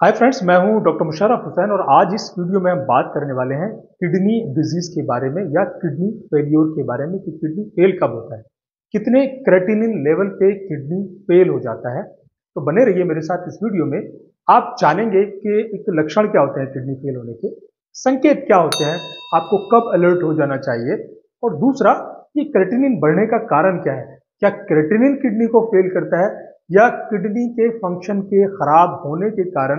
Hi friends मैं हूँ doctor Musharraf Hussain और आज इस वीडियो में हम बात करने वाले हैं किडनी डिज़ीज़ के बारे में या किडनी फेलियोर के बारे में कि किडनी फेल कब होता है। कितने क्रेटिनिन लेवल पे किडनी फेल हो जाता है। तो बने रहिए मेरे साथ इस वीडियो में। आप जानेंगे कि एक लक्षण क्या होते हैं किडनी फेल होने के। संकेत क्या होते हैं, आपको कब अलर्ट हो जाना चाहिए। और दूसरा कि क्रेटिनिन बढ़ने का कारण क्या है? क्या क्रेटिनिन किडनी को फेल करता है? या किडनी के फ़ंक्शन के खराब होने के कारण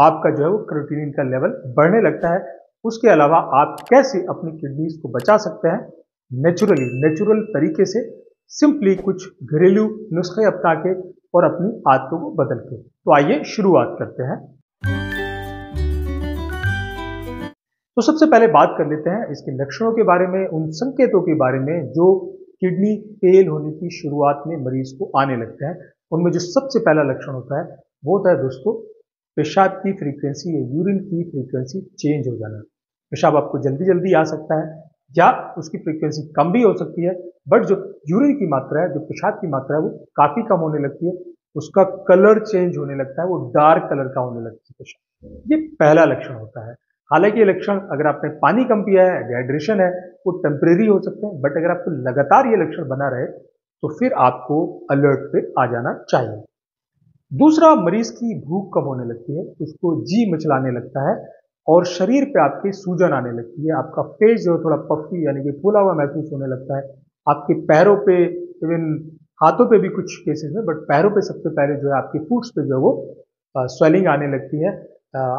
आपका जो है वो क्रोटीनिन का लेवल बढ़ने लगता है। उसके अलावा आप कैसे अपनी किडनीज को बचा सकते हैं? नेचुरली नेचुरल तरीके से सिंपली कुछ घरेलू नुस्खे अपना के और अपनी आदतों को बदल के। तो आइए शुरुआत करते हैं। तो सबसे पहले बात कर लेते हैं इसके लक्षणों के बारे में, उन संकेतों के बारे में जो किडनी फेल होने की शुरुआत में मरीज़ को आने लगते हैं। उनमें जो सबसे पहला लक्षण होता है, वो होता है दोस्तों, पेशाब की फ्रीक्वेंसी या यूरिन की फ्रीक्वेंसी चेंज हो जाना। पेशाब आपको जल्दी जल्दी आ सकता है, या उसकी फ्रीक्वेंसी कम भी हो सकती है बट जो यूरिन की मात्रा है, जो पेशाब की मात्रा है, वो काफ़ी कम होने लगती है। उसका कलर चेंज होने लगता है, वो डार्क कलर का होने लगता है पेशाब। ये पहला लक्षण होता है। हालाँकि ये लक्षण अगर आपने पानी कम पिया है डिहाइड्रेशन है, वो टेम्परेरी हो सकते हैं बट अगर आपको लगातार ये लक्षण बना रहे तो फिर आपको अलर्ट पे आ जाना चाहिए। दूसरा, मरीज़ की भूख कम होने लगती है, उसको जी मचलाने लगता है और शरीर पे आपके सूजन आने लगती है, आपका फेस जो है थोड़ा पफी यानी कि फूला हुआ महसूस होने लगता है। आपके पैरों पे इवन हाथों पे भी कुछ केसेस में बट पैरों पे सबसे पहले जो है आपके फूट्स पे जो है वो स्वेलिंग आने लगती है।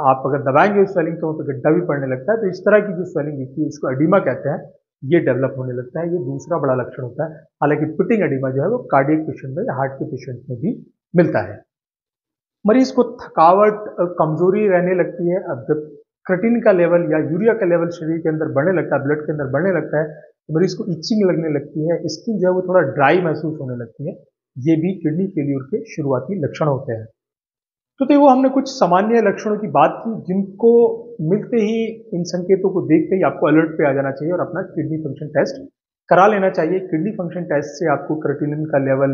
आप अगर दबाएँगे स्वेलिंग तो वहाँ पर गड्ढा भी पड़ने लगता है। तो इस तरह की जो स्वेलिंग दिखती है, इसको अडीमा कहते हैं। ये डेवलप होने लगता है, ये दूसरा बड़ा लक्षण होता है। हालाँकि पिटिंग एडिमा जो है वो कार्डियक पेशेंट में या हार्ट के पेशेंट में भी मिलता है। मरीज़ को थकावट कमज़ोरी रहने लगती है। अब जब क्रेटिन का लेवल या यूरिया का लेवल शरीर के अंदर बढ़ने लगता है ब्लड के अंदर बढ़ने लगता है तो मरीज़ को इचिंग लगने लगती है स्किन जो है वो थोड़ा ड्राई महसूस होने लगती है। ये भी किडनी फेल्यूर के शुरुआती लक्षण होते हैं। तो, ते वो हमने कुछ सामान्य लक्षणों की बात की जिनको मिलते ही इन संकेतों को देखते ही आपको अलर्ट पे आ जाना चाहिए और अपना किडनी फ़ंक्शन टेस्ट करा लेना चाहिए। किडनी फ़ंक्शन टेस्ट से आपको क्रेटिनिन का लेवल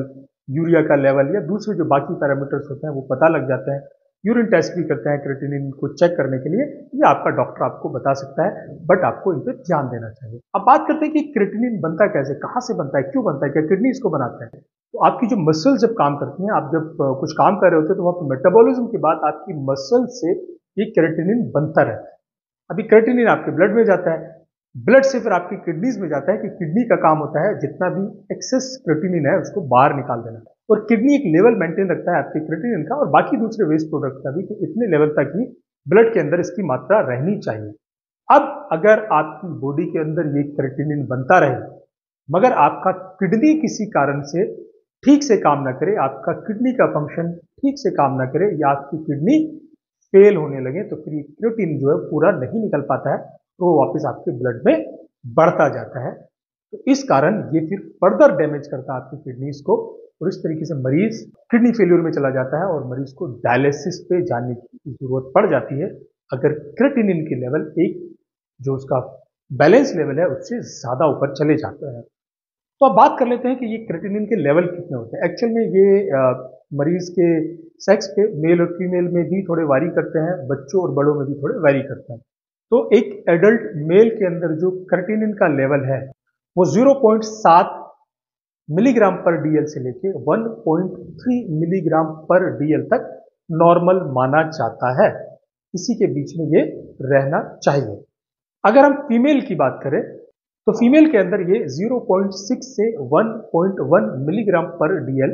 यूरिया का लेवल या दूसरे जो बाकी पैरामीटर्स होते हैं वो पता लग जाते हैं। यूरिन टेस्ट भी करते हैं क्रेटिनिन को चेक करने के लिए, ये आपका डॉक्टर आपको बता सकता है, बट आपको इन पर ध्यान देना चाहिए। अब बात करते हैं कि क्रेटिनिन बनता कैसे, कहाँ से बनता है, क्यों बनता है, क्या किडनी इसको बनाते हैं? तो आपकी जो मसल जब काम करती हैं, आप जब कुछ काम कर रहे होते हैं तो वहाँ पर मेटाबॉलिज्म के बाद आपकी मसल से ये क्रेटिनिन बनता रहता है। अभी क्रेटिनिन आपके ब्लड में जाता है ब्लड से फिर आपकी किडनीज में जाता है कि किडनी का काम होता है, जितना भी एक्सेस क्रेटिनिन है, उसको बाहर निकाल देना। और किडनी एक लेवल मेंटेन रखता है आपके क्रेटिनिन का और बाकी दूसरे वेस्ट प्रोडक्ट का भी कि इतने लेवल तक ही ब्लड के अंदर इसकी मात्रा रहनी चाहिए। अब अगर आपकी बॉडी के अंदर ये क्रेटिनिन बनता रहे, मगर आपका किडनी किसी कारण से ठीक से काम ना करे, आपका किडनी का फ़ंक्शन ठीक से काम ना करे या आपकी किडनी फेल होने लगे तो फिर क्रियोटिन जो है पूरा नहीं निकल पाता है तो वो वापस आपके ब्लड में बढ़ता जाता है। तो इस कारण ये फिर फर्दर डैमेज करता है आपकी किडनीज को और इस तरीके से मरीज़ किडनी फेल्यूर में चला जाता है और मरीज़ को डायलिसिस पे जाने की ज़रूरत पड़ जाती है। अगर क्रेटिनिन के लेवल एक जो उसका बैलेंस लेवल है उससे ज़्यादा ऊपर चले जाते हैं। तो अब बात कर लेते हैं कि ये क्रेटिनिन के लेवल कितने होते हैं। एक्चुअल में ये आ, मरीज़ के सेक्स पे मेल और फीमेल में भी थोड़े वारी करते हैं बच्चों और बड़ों में भी थोड़े वारी करते हैं। तो एक एडल्ट मेल के अंदर जो क्रेटिनिन का लेवल है वो 0.7 मिलीग्राम पर डीएल से लेके 1.3 मिलीग्राम पर डीएल तक नॉर्मल माना जाता है। इसी के बीच में ये रहना चाहिए। अगर हम फीमेल की बात करें तो फीमेल के अंदर ये 0.6 से 1.1 मिलीग्राम पर डीएल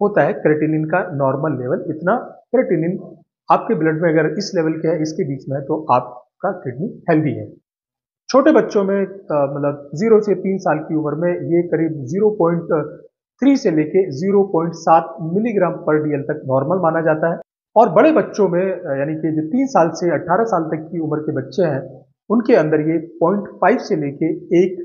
होता है क्रेटिनिन का नॉर्मल लेवल। इतना क्रेटिनिन आपके ब्लड में अगर इस लेवल के है, इसके बीच में है तो आपका किडनी हेल्दी है। छोटे बच्चों में मतलब ज़ीरो से तीन साल की उम्र में ये करीब ज़ीरो पॉइंट थ्री से लेके ज़ीरो पॉइंट सात मिलीग्राम पर डीएल तक नॉर्मल माना जाता है। और बड़े बच्चों में यानी कि जो तीन साल से अट्ठारह साल तक की उम्र के बच्चे हैं, उनके अंदर ये पॉइंट फाइव से लेके एक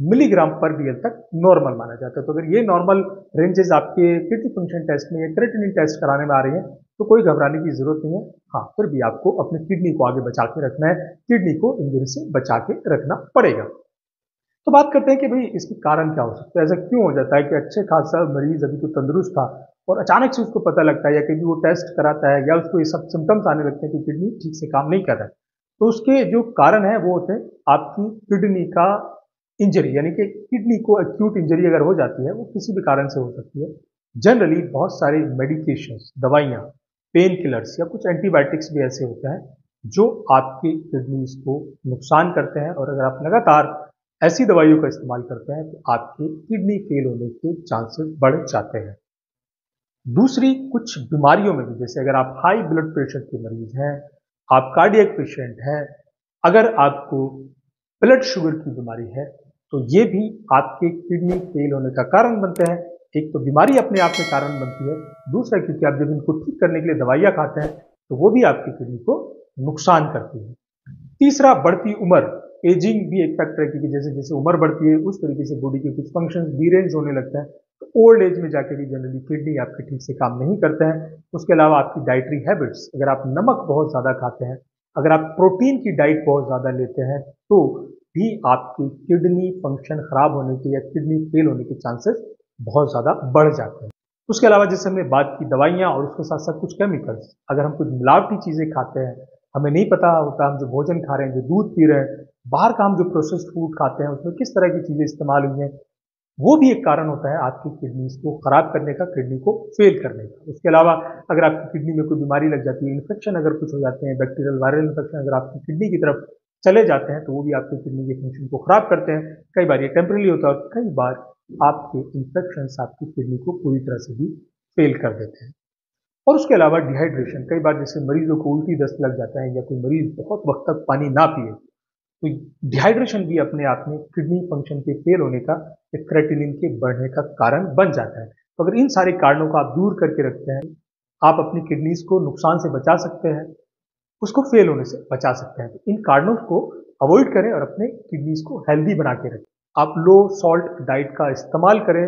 मिलीग्राम पर डीएल तक नॉर्मल माना जाता है। तो अगर ये नॉर्मल रेंजेस आपके किडनी फ़ंक्शन टेस्ट में या क्रेटिनिन टेस्ट कराने में आ रही हैं तो कोई घबराने की ज़रूरत नहीं है। हाँ फिर भी आपको अपनी किडनी को आगे बचा के रखना है। किडनी को इंजरी से बचा के रखना पड़ेगा। तो बात करते हैं कि भाई इसके कारण क्या हो सकता है। ऐसा क्यों हो जाता है कि अच्छे खासा मरीज़ अभी तो तंदुरुस्त था और अचानक से उसको पता लगता है या कभी वो टेस्ट कराता है या उसको ये सब सिम्टम्स आने लगते हैं कि किडनी ठीक से काम नहीं कर रहा है। तो उसके जो कारण है वो होते हैं आपकी किडनी का इंजरी यानी कि किडनी को एक्यूट इंजरी अगर हो जाती है, वो किसी भी कारण से हो सकती है। जनरली बहुत सारे मेडिकेशंस दवाइयाँ पेन किलर्स या कुछ एंटीबायोटिक्स भी ऐसे होते हैं, जो आपके किडनीज को नुकसान करते हैं और अगर आप लगातार ऐसी दवाइयों का इस्तेमाल करते हैं तो आपके किडनी फेल होने के चांसेस बढ़ जाते हैं। दूसरी, कुछ बीमारियों में भी, जैसे अगर आप हाई ब्लड प्रेशर के मरीज़ हैं, आप कार्डियक पेशेंट हैं, अगर आपको ब्लड शुगर की बीमारी है तो ये भी आपके किडनी फेल होने का कारण बनते हैं। एक तो बीमारी अपने आप में कारण बनती है। दूसरा, क्योंकि आप जब इनको ठीक करने के लिए दवाइयाँ खाते हैं तो वो भी आपकी किडनी को नुकसान करती है। तीसरा, बढ़ती उम्र। एजिंग भी एक फैक्टर है, क्योंकि जैसे जैसे उम्र बढ़ती है, उस तरीके से बॉडी के कुछ फ़ंक्शन डीरेंज होने लगते हैं। तो ओल्ड एज में जाके भी जनरली किडनी आपके ठीक से काम नहीं करते हैं। उसके अलावा आपकी डाइटरी हैबिट्स अगर आप नमक बहुत ज़्यादा खाते हैं, अगर आप प्रोटीन की डाइट बहुत ज़्यादा लेते हैं तो भी आपकी किडनी फ़ंक्शन खराब होने के या किडनी फेल होने के चांसेस बहुत ज़्यादा बढ़ जाते हैं। उसके अलावा जैसे हमने बात की दवाइयाँ और उसके साथ साथ कुछ केमिकल्स अगर हम कुछ मिलावटी चीज़ें खाते हैं, हमें नहीं पता होता हम जो भोजन खा रहे हैं, जो दूध पी रहे हैं, बाहर का हम जो प्रोसेस्ड फ़ूड खाते हैं, उसमें किस तरह की चीज़ें इस्तेमाल हुई हैं, वो भी एक कारण होता है आपकी किडनीज को खराब करने का किडनी को फेल करने का। उसके अलावा अगर आपकी किडनी में कोई बीमारी लग जाती है इन्फेक्शन अगर कुछ हो जाते हैं बैक्टीरियल वायरल इन्फेक्शन अगर आपकी किडनी की तरफ़ चले जाते हैं तो वो भी आपके किडनी के फ़ंक्शन को खराब करते हैं। कई बार ये टेम्परली होता है और कई बार आपके इन्फेक्शन आपकी किडनी को पूरी तरह से भी फेल कर देते हैं। और उसके अलावा डिहाइड्रेशन कई बार जैसे मरीजों को उल्टी दस्त लग जाता है या कोई मरीज़ बहुत वक्त तक पानी ना पिए तो डिहाइड्रेशन भी अपने आप में किडनी फ़ंक्शन के फेल होने का या क्रेटिनिन के बढ़ने का कारण बन जाता है। तो अगर इन सारे कारणों को आप दूर करके रखते हैं, आप अपनी किडनीज को नुकसान से बचा सकते हैं उसको फेल होने से बचा सकते हैं। तो इन कारणों को अवॉइड करें और अपने किडनीज को हेल्दी बना के रखें। आप लो सॉल्ट डाइट का इस्तेमाल करें,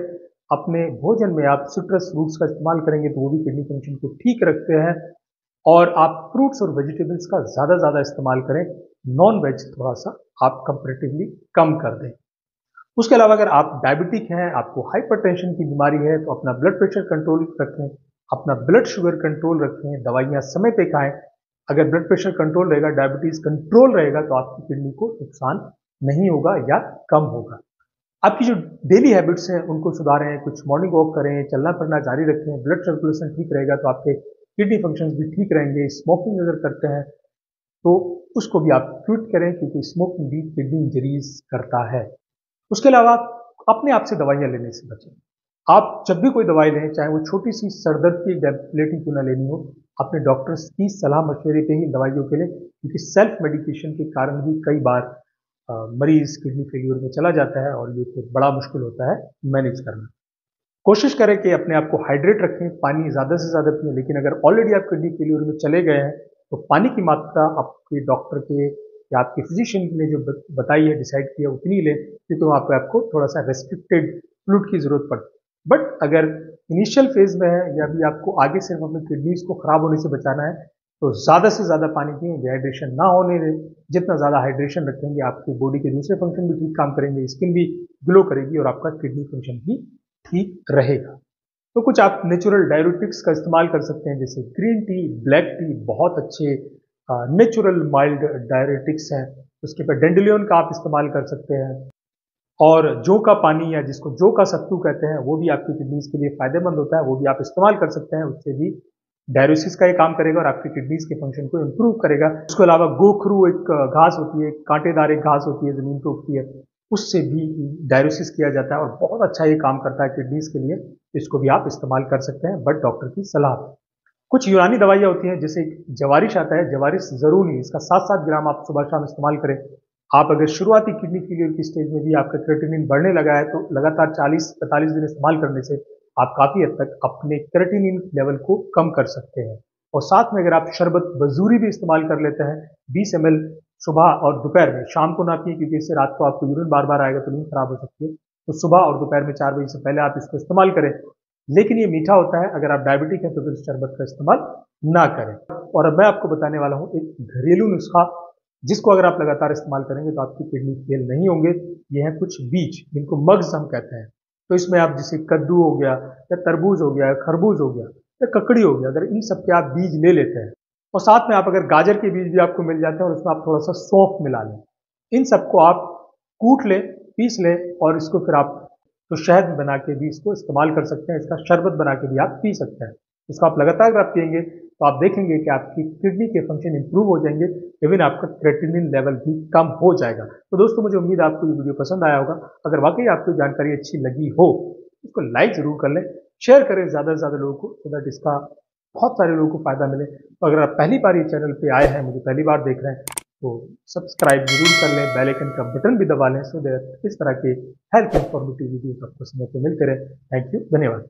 अपने भोजन में आप सिट्रस फ्रूट्स का इस्तेमाल करेंगे तो वो भी किडनी फ़ंक्शन को ठीक रखते हैं। और आप फ्रूट्स और वेजिटेबल्स का ज़्यादा ज़्यादा इस्तेमाल करें नॉन वेज थोड़ा सा आप कंपेरेटिवली कम कर दें। उसके अलावा अगर आप डायबिटिक हैं, आपको हाइपरटेंशन की बीमारी है तो अपना ब्लड प्रेशर कंट्रोल रखें, अपना ब्लड शुगर कंट्रोल रखें, दवाइयाँ समय पे खाएँ अगर ब्लड प्रेशर कंट्रोल रहेगा डायबिटीज़ कंट्रोल रहेगा तो आपकी किडनी को नुकसान नहीं होगा या कम होगा। आपकी जो डेली हैबिट्स हैं, उनको सुधारें, कुछ मॉर्निंग वॉक करें, चलना फिरना जारी रखें ब्लड सर्कुलेशन ठीक रहेगा तो आपके किडनी फ़ंक्शन भी ठीक रहेंगे स्मोकिंग अगर करते हैं तो उसको भी आप क्विट करें, क्योंकि स्मोकिंग भी किडनी इंजरीज करता है। उसके अलावा अपने आप से दवाइयाँ लेने से बचें। आप जब भी कोई दवाई लें, चाहे वो छोटी सी सरदर्द की डेप्लेटिंग क्यों ना लेनी हो, अपने डॉक्टर्स की सलाह मशवरे पे ही दवाइयों के लिए, क्योंकि सेल्फ मेडिकेशन के कारण भी कई बार मरीज़ किडनी फेलियर में चला जाता है और ये फिर बड़ा मुश्किल होता है मैनेज करना। कोशिश करें कि अपने आप को हाइड्रेट रखें, पानी ज़्यादा से ज़्यादा पिए, लेकिन अगर ऑलरेडी आप किडनी फेलियर में चले गए हैं तो पानी की मात्रा आपके डॉक्टर के या आपके फिजिशियन ने जो बताई है डिसाइड किया, उतनी लें, क्योंकि वहाँ पर आपको थोड़ा सा रेस्ट्रिक्टेड फ्लूड की ज़रूरत पड़ती बट अगर इनिशियल फ़ेज़ में है, या भी आपको आगे सिर्फ़ अपनी किडनीज को ख़राब होने से बचाना है तो ज़्यादा से ज़्यादा पानी पिए डिहाइड्रेशन ना होने दें। जितना ज़्यादा हाइड्रेशन रखेंगे, आपकी बॉडी के दूसरे फ़ंक्शन भी ठीक काम करेंगे स्किन भी ग्लो करेगी और आपका किडनी फ़ंक्शन भी ठीक रहेगा। तो कुछ आप नेचुरल डायरेटिक्स का इस्तेमाल कर सकते हैं, जैसे ग्रीन टी ब्लैक टी बहुत अच्छे नेचुरल माइल्ड डायरेटिक्स हैं। उसके ऊपर डेंडलियन का आप इस्तेमाल कर सकते हैं। और जो का पानी या जिसको जो का सत्तू कहते हैं, वो भी आपकी किडनीज के लिए फ़ायदेमंद होता है, वो भी आप इस्तेमाल कर सकते हैं, उससे भी डायरोसिस का ये काम करेगा और आपकी किडनीज के फ़ंक्शन को इम्प्रूव करेगा। उसके अलावा गोखरू एक घास होती है कांटेदार एक घास होती है, ज़मीन पर उगती है, उससे भी डायरोसिस किया जाता है और बहुत अच्छा ये काम करता है किडनीज के लिए, इसको भी आप इस्तेमाल कर सकते हैं बट डॉक्टर की सलाह। कुछ यूनानी दवाइयाँ होती हैं, जैसे जवारिश आता है, जवारिश ज़रूरी इसका सात सात ग्राम आप सुबह शाम इस्तेमाल करें आप अगर शुरुआती किडनी फेलियर की स्टेज में भी आपका क्रेटिनिन बढ़ने लगा है तो लगातार 40-45 दिन इस्तेमाल करने से आप काफ़ी हद तक अपने क्रेटिनिन लेवल को कम कर सकते हैं। और साथ में अगर आप शरबत बजूरी भी इस्तेमाल कर लेते हैं 20 एम सुबह और दोपहर में, शाम को ना पिए, क्योंकि इससे रात को आपको यूरिन बार बार आएगा तो नींद खराब हो सकती है तो सुबह और दोपहर में चार बजे से पहले आप इसको इस्तेमाल करें। लेकिन ये मीठा होता है, अगर आप डायबिटिक हैं तो फिर शरबत का इस्तेमाल ना करें। और अब मैं आपको बताने वाला हूँ एक घरेलू नुस्खा जिसको अगर आप लगातार इस्तेमाल करेंगे तो आपकी किडनी फेल नहीं होंगे। ये हैं कुछ बीज, जिनको मग्ज हम कहते हैं। तो इसमें आप जैसे कद्दू हो गया, या तरबूज हो गया, या खरबूज हो गया, या ककड़ी हो गया, अगर इन सब के आप बीज ले लेते हैं, और साथ में आप अगर गाजर के बीज भी आपको मिल जाते हैं और उसमें आप थोड़ा सा सौंफ मिला लें, इन सबको आप कूट लें, पीस लें और इसको फिर आप तो शहद बना के भी इसको इस्तेमाल कर सकते हैं, इसका शरबत बना के भी आप पी सकते हैं। इसको आप लगातार अगर आप पियेंगे तो आप देखेंगे कि आपकी किडनी के फ़ंक्शन इंप्रूव हो जाएँगे इवन आपका क्रेटिनिन लेवल भी कम हो जाएगा। तो दोस्तों, मुझे उम्मीद आपको ये वीडियो पसंद आया होगा। अगर वाकई आपको जानकारी अच्छी लगी हो, इसको लाइक ज़रूर कर लें शेयर करें ज़्यादा से ज़्यादा लोगों को सो दैट इसका बहुत सारे लोगों को फ़ायदा मिले। तो अगर आप पहली बार ये चैनल पर आए हैं, मुझे पहली बार देख रहे हैं तो सब्सक्राइब ज़रूर कर लें बेल आइकन का बटन भी दबा लें सो दैट इस तरह के हेल्थ इंफॉर्मेटिव वीडियो आपको समय पर मिलते रहे। थैंक यू धन्यवाद।